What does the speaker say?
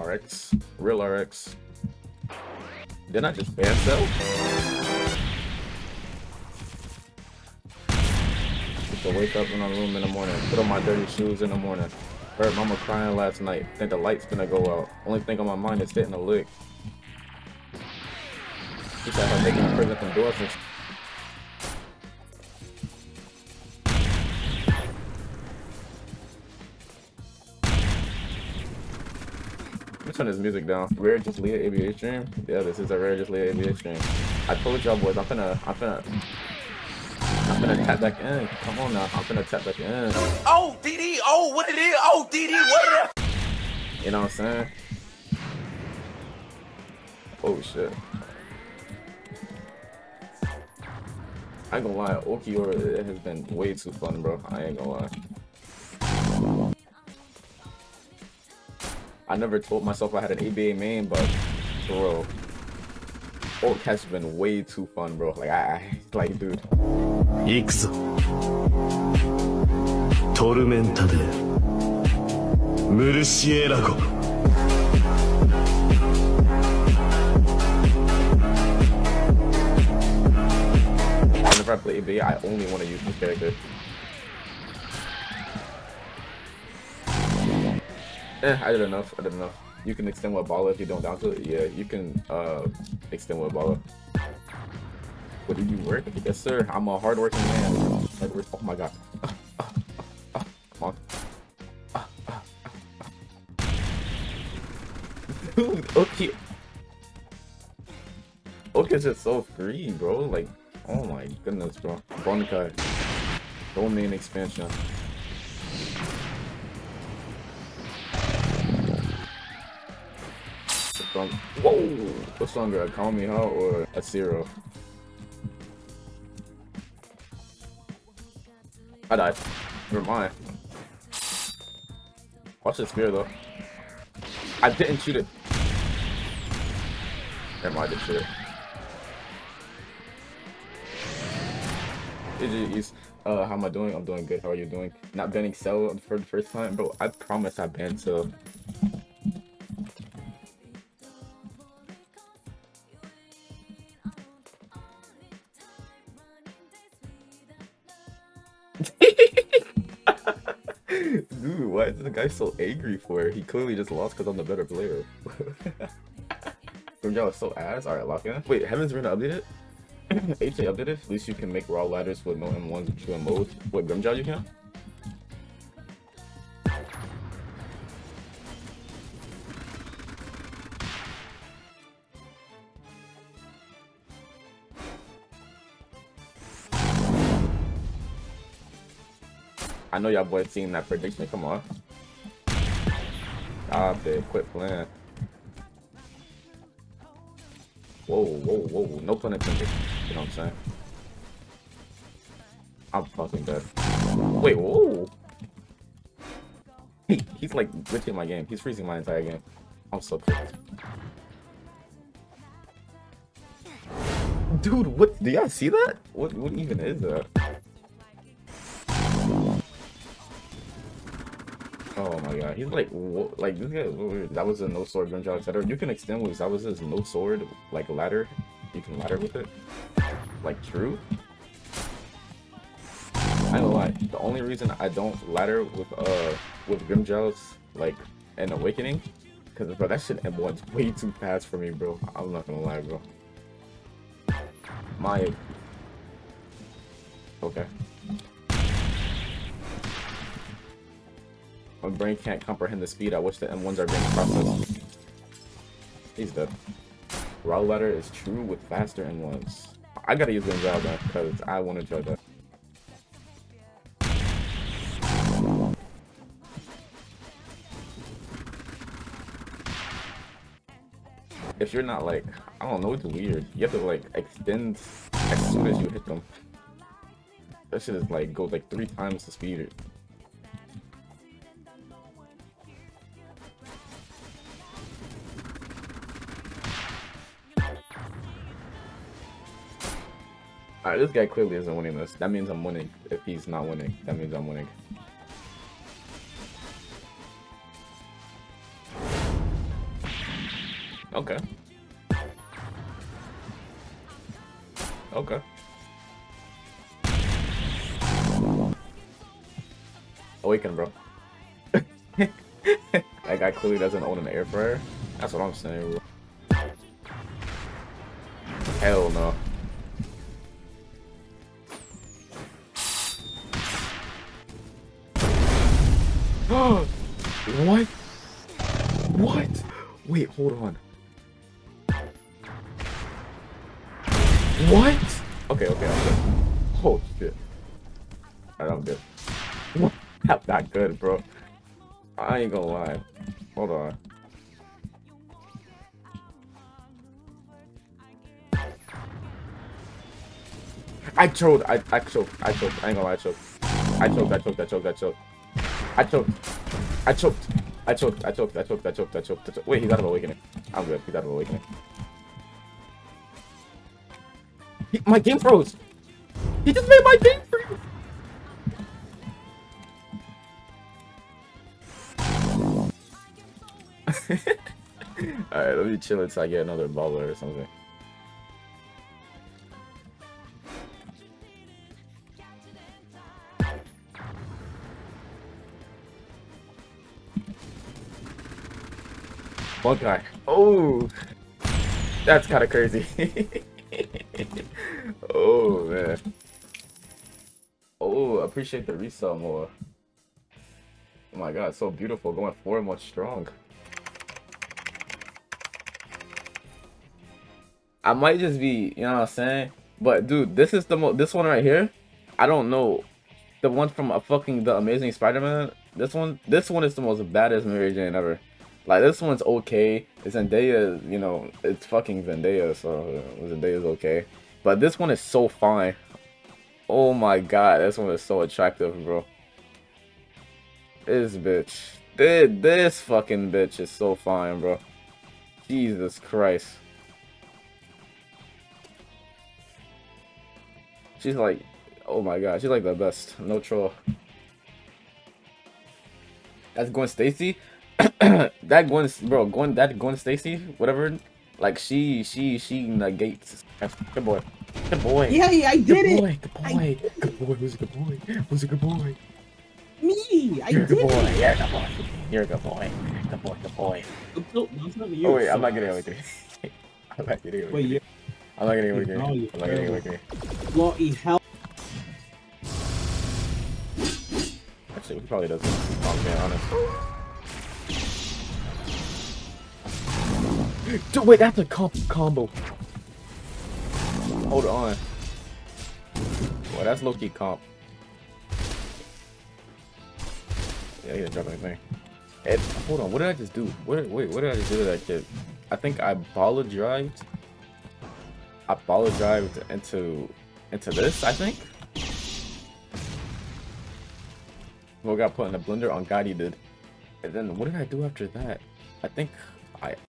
RX. Real RX. Didn't I just ban cell? to wake up in my room in the morning, put on my dirty shoes in the morning. Heard mama crying last night. Think the light's gonna go out. Only thing on my mind is hitting a lick. She said her making a prison. Let's turn this music down. Rare JustLeeahh ABA stream. Yeah, this is a rare JustLeeahh ABA stream. I told y'all boys, I'm finna, I'm finna, I'm gonna tap back in. Come on now, I'm gonna tap back in. Oh, DD, oh, what it is? Oh, DD, what it is? You know what I'm saying? Oh shit. I ain't gonna lie, Ulquiorra has been way too fun, bro. I ain't gonna lie. I never told myself I had an ABA main, but bro, Ult has been way too fun, bro. Like I, like dude. 行くぞトルメンタでムルシエラゴ Whenever I play ABA, I only want to use this character. Eh, I did enough. I did enough. You can extend with Bala if you don't down to it. Yeah, you can uh extend with Bala. What did you work? Yes, sir. I'm a hardworking man. oh my god. Come on. Dude, okay. Oka's just so free, bro. Like, oh my goodness, bro. Bankai. Domain expansion. Whoa! What's stronger, a Kamehameha or a Cero? I died. Never mind. Watch the spear though. I didn't shoot it. Never mind, I didn't shoot it. uh, how am I doing? I'm doing good. How are you doing? Not banning Cell for the first time, bro. I promise I banned Cell. Why is the guy so angry for? He clearly just lost because I'm the better player. Grimmjow is so ass. Alright, lock in. Wait, Heaven's Arena updated? HA updated? At least you can make raw ladders with no M1s and true modes. Wait, Grimmjow you can? I know y'all boys seen that prediction. Come on. Ah, they quit playing. Whoa, whoa, whoa. No pun intended. You know what I'm saying? I'm fucking dead. Wait, whoa. He, he's like glitching my game. He's freezing my entire game. I'm so pissed. Dude, what? Do y'all see that? What, what even is that? Oh my god, he's like, like this guy. That was a no sword gun job, etc. You can extend with that was his no sword like ladder. You can ladder with it, like true. I don't lie. The only reason I don't ladder with uh with Grimmjow's like an awakening, because bro that shit M1's way too fast for me, bro. I'm not gonna lie, bro. My okay. My brain can't comprehend the speed at which the M1s are being processed. He's dead. Raw ladder is true with faster M1s. I gotta use Gonzalo then, because I want to try that. If you're not like, I don't know, it's weird. You have to like extend as soon as you hit them. That shit is like, goes like three times the speed. Alright, this guy clearly isn't winning this. That means I'm winning. If he's not winning, that means I'm winning. Okay. Okay. Awaken, bro. that guy clearly doesn't own an air fryer. That's what I'm saying, bro. Hell no. Hold on. What? Okay, okay, I'm good. Oh shit. Alright, I'm good. Not that good, bro. I ain't gonna lie. Hold on. I choked. I I choked. I choked. I ain't gonna lie. I choked. I choked. I choked. I choked. I choked. I choked. I choked. I choked. I choked. I choked. I choked. I choked. I choked. Wait, he's out of awakening. I'm good. He's out of awakening. He, my game froze. He just made my game freeze. Alright, let me chill until I get another baller or something. Guy. Oh, that's kind of crazy. oh man. Oh, I appreciate the resell more. Oh my god, so beautiful. Going four much strong. I might just be, you know what I'm saying? But dude, this is the mo this one right here. I don't know. The one from a fucking the Amazing Spider-Man. This one, this one is the most baddest Mary Jane ever. Like this one's okay. Zendaya, you know, it's fucking Zendaya, so uh, Zendaya's okay. But this one is so fine. Oh my god, this one is so attractive, bro. This bitch. This, this fucking bitch is so fine, bro. Jesus Christ. She's like, oh my god, she's like the best. No troll. That's Gwen Stacy. that Gwen, bro, Gwen, that Gwen Stacy, whatever, like she, she, she negates. Good boy, good boy. Yeah, yeah I did good it. Boy, good boy, good boy. Who's a good boy? Who's a good boy? Me, I You're a did good boy. it. You're a good boy. You're a good boy. Good boy. Good boy. Don't, tell- don't you. Oh wait, I'm not getting away. I'm not getting away. Wait, you I'm not getting away. No, you I'm not getting away. bloody hell. Actually, he probably doesn't. I'm being honest. Dude, wait, that's a combo. Hold on. Well, that's low key comp. Yeah, he didn't drop anything. Hold on, what did I just do? What, wait, what did I just do to that kid? I think I apologized. I drived into into this, I think. What got put in a blender on God he did. And then what did I do after that? I think I